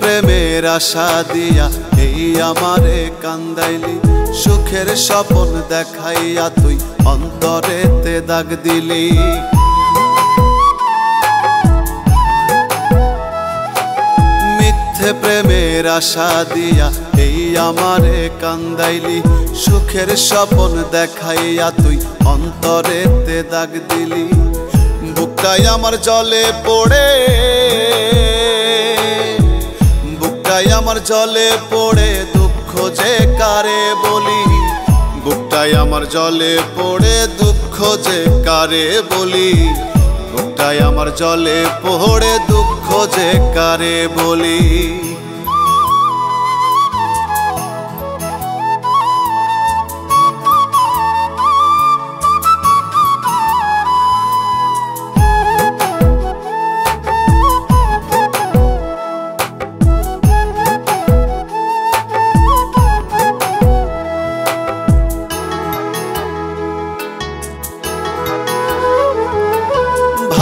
প্রেমের আশা দিয়া এই আমারে কান্দাইলি, সুখের স্বপন দেখাইয়া তুই অন্তরেতে দাগ দিলি। মিথ্যে প্রেমের আশা দিয়া এই আমারে কান্দাইলি, সুখের স্বপন দেখাইয়া তুই অন্তরেতে দাগ দিলি। বুকটাই আমার জলে পড়ে বুকটাই আমার জলে পড়ে দুঃখ যে কারে বলি? বুকটাই আমার জলে পড়ে দুঃখ যে কারে বলি? বুকটাই আমার জলে পড়ে দুঃখ যে কারে বলি?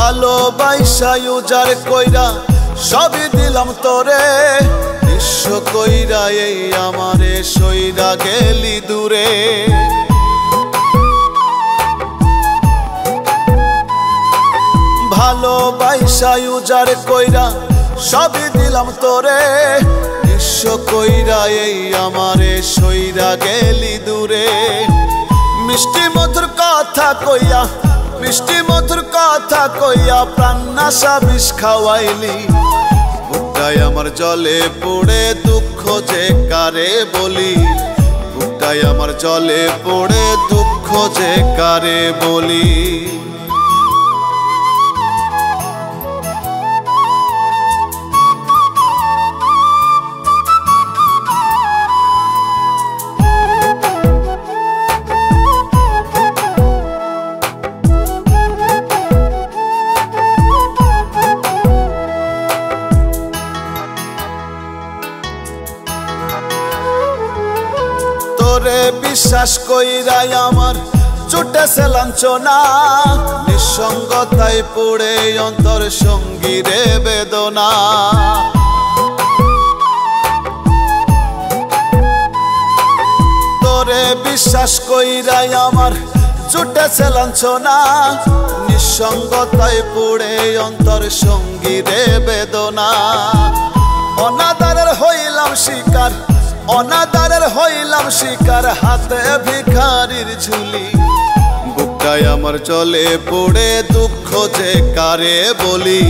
ভালোবাসা উজার কইরা সবই দিলাম তোরে। বিশ্ব কইরা এই আমারে সইরা গেলি দূরে। ভালোবাসা উজার কইরা সবই দিলাম তোরে। বিশ্ব কইরা এই আমারে সইরা গেলি দূরে। মিষ্টি মধুর কথা কইয়া মিষ্টি মধুর কথা কইয়া প্রাণ নাশা বিষ খাওয়াইলি। বুকটাই আমার জলে পড়ে দুঃখ যে কারে বলি। বুকটাই আমার জলে পড়ে দুঃখ যে কারে বলি। তোরে বিশ্বাস কইরাই আমার ছুটেছে লাঞ্ছনা। নিঃসঙ্গতায় পড়ে অন্তর সঙ্গী রে বেদনা। তোরে বিশ্বাস কইরাই আমার ছুটেছে লাঞ্ছনা। নিঃসঙ্গতায় পড়ে অন্তর সঙ্গী রে বেদনা। অনাদারের হইলাম শিকার অনাদারের হইলাম শিকার হাতে ভিখারির ঝুলি। বুকটাই আমার জলে পড়ে দুঃখ যে কারে বলি।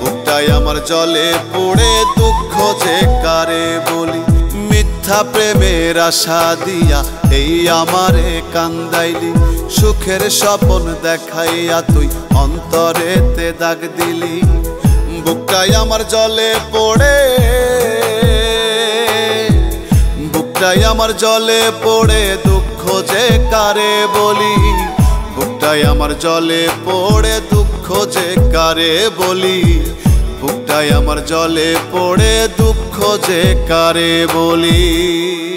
বুকটাই আমার জলে পড়ে দুঃখ যে কারে বলি। মিথ্যা প্রেমের আশা দিয়া এই আমারে কান্দাইলি। সুখের স্বপন দেখাইয়া তুই অন্তরেতে দাগ দিলি। বুকটাই আমার জলে পড়ে বুকটাই আমার জলে পড়ে, দুঃখ যে কারে বলি? বুকটাই আমার জলে পড়ে, দুঃখ যে কারে বলি? বুকটাই আমার জলে পড়ে, দুঃখ যে কারে বলি?